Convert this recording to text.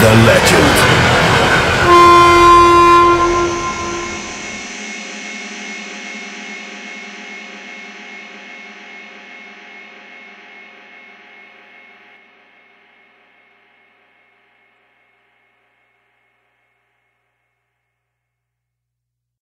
the legend.